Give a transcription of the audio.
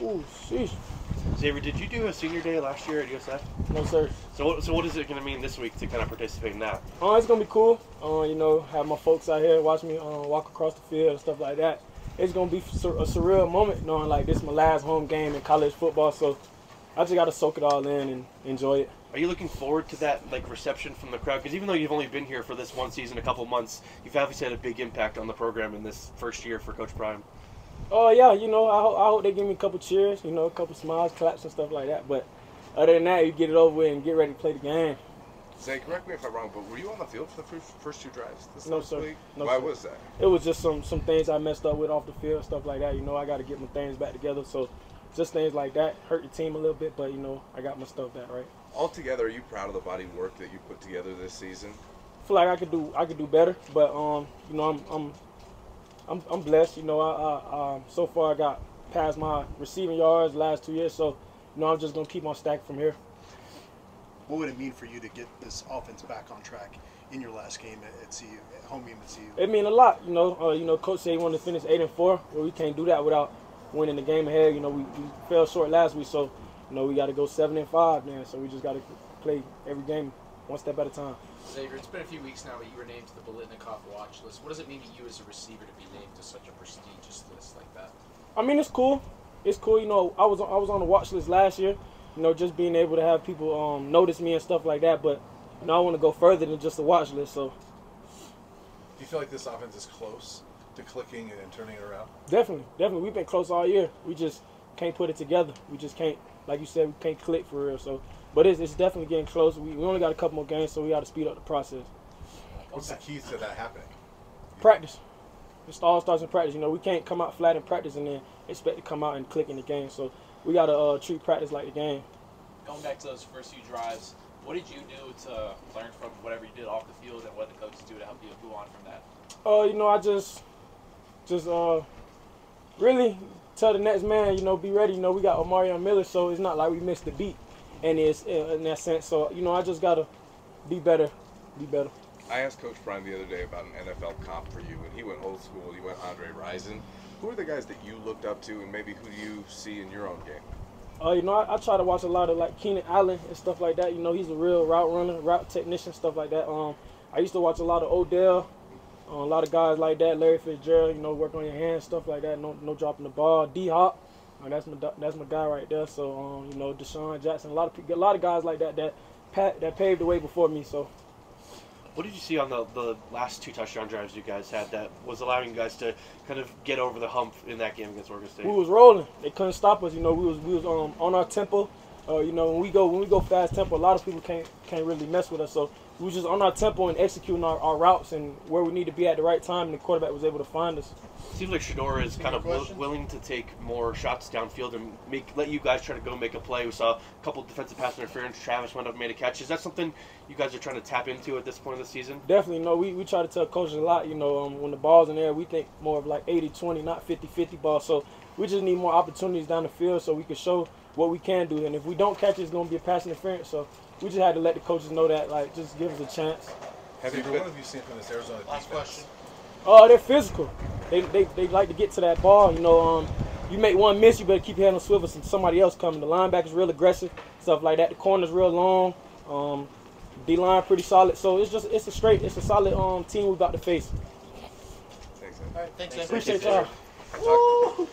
Ooh, sheesh. Xavier, did you do a senior day last year at USF? No, sir. So, what, so what is it going to mean this week to kind of participate in that? Uh, it's gonna be cool. Uh, you know, have my folks out here watch me uh, walk across the field and stuff like that. It's gonna be sur- a surreal moment knowing like this is my last home game in college football. So I just gotta soak it all in and enjoy it. Are you looking forward to that like reception from the crowd? Because even though you've only been here for this one season, a couple months, you've obviously had a big impact on the program in this first year for Coach Prime. Oh yeah, you know, I, ho- I hope they give me a couple cheers, you know, a couple smiles, claps, and stuff like that. But other than that, you get it over with and get ready to play the game. Zay, correct me if I'm wrong, but were you on the field for the first, first two drives this No, sir. week? No, Why sir. was that? It was just some some things I messed up with off the field, stuff like that. You know, I got to get my things back together. So just things like that hurt the team a little bit, but you know, I got my stuff back right. Altogether, are you proud of the body work that you put together this season? I feel like I could do I could do better, but um, you know, I'm I'm I'm, I'm blessed. You know, I, I um, so far I got past my receiving yards last two years, so you know, I'm just gonna keep on stacking from here. What would it mean for you to get this offense back on track in your last game at, at CU, at home game at CU? It mean a lot, you know. Uh, you know, coach said he wanted to finish eight and four. Well, we can't do that without winning the game ahead. You know, we, we fell short last week, so you know we got to go seven and five now. So we just got to play every game one step at a time. Xavier, it's been a few weeks now that you were named to the Biletnikoff watch list. What does it mean to you as a receiver to be named to such a prestigious list like that? I mean, it's cool. It's cool. You know, I was I was on the watch list last year. You know, just being able to have people um, notice me and stuff like that. But you know, I want to go further than just the watch list. So Do you feel like this offense is close to clicking and, and turning it around? definitely, definitely, we've been close all year. We just can't put it together. We just can't, like you said, we can't click for real. So, but it's, it's definitely getting close. We, we only got a couple more games, so we got to speed up the process. What's the keys to that happening? Practice. It all starts in practice. You know, we can't come out flat in practice and then expect to come out and click in the game. So we got to uh, treat practice like the game. Going back to those first few drives, what did you do to learn from whatever you did off the field and what the coaches do to help you move on from that? Uh, you know, I just, just uh, really tell the next man, you know, be ready. You know, we got Omarion Miller, so it's not like we missed the beat, and it's uh, in that sense. So you know, I just gotta be better, be better. I asked Coach Prime the other day about an NFL comp for you, and he went old school. He went Andre Rison. Who are the guys that you looked up to, and maybe who do you see in your own game? Uh, you know, I, I try to watch a lot of like Keenan Allen and stuff like that. You know, he's a real route runner, route technician, stuff like that. Um, I used to watch a lot of Odell, uh, a lot of guys like that, Larry Fitzgerald. You know, work on your hands, stuff like that. No, no dropping the ball. D Hop, uh, that's my that's my guy right there. So, um, you know, DeSean Jackson, a lot of a lot of guys like that that pat, that paved the way before me. So, What did you see on the, the last two touchdown drives you guys had that was allowing you guys to kind of get over the hump in that game against Oregon State? we was rolling. They couldn't stop us. You know, we was we was um, on our tempo. Uh, you know, when we go when we go fast tempo, a lot of people can't can't really mess with us. So we was just on our tempo and executing our, our routes and where we need to be at the right time. And the quarterback was able to find us. Seems like Shedeur is kind of Senior willing to take more shots downfield and make let you guys try to go make a play. We saw a couple defensive pass interference. Travis went up and made a catch. Is that something you guys are trying to tap into at this point of the season? Definitely, no, we, we try to tell coaches a lot. You know, um, when the ball's in there, we think more of like 80-20, not 50-50 ball. So we just need more opportunities down the field so we can show what we can do. And if we don't catch it, it's going to be a pass interference. So we just had to let the coaches know that, like, just give us a chance. Have you Xavier, been, what have you seen from this Arizona Last defense? question. Oh, they're physical. They, they they like to get to that ball. You know, um, you make one miss, you better keep your head on swivel. Since somebody else coming. The linebacker's real aggressive, stuff like that. The corner's real long. Um, D line pretty solid. So it's just it's a straight, it's a solid um team we about to face. Thanks, man. All right, thanks, Thanks, Zay. Appreciate Xavier. y'all. I Woo!